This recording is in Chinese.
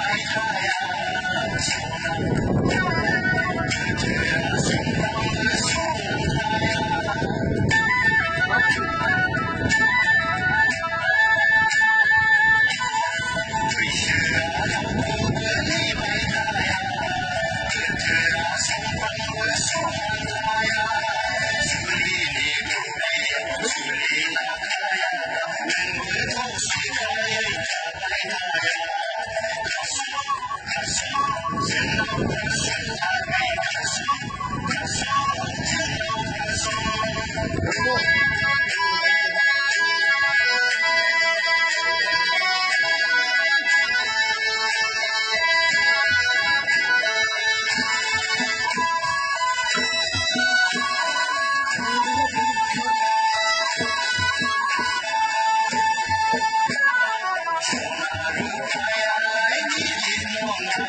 爱他呀，就让他呀，只要心放得舒坦呀。为什么不管他呀？只要心放得舒坦呀。不离你不离我不离他呀，能回头谁爱他爱他呀？真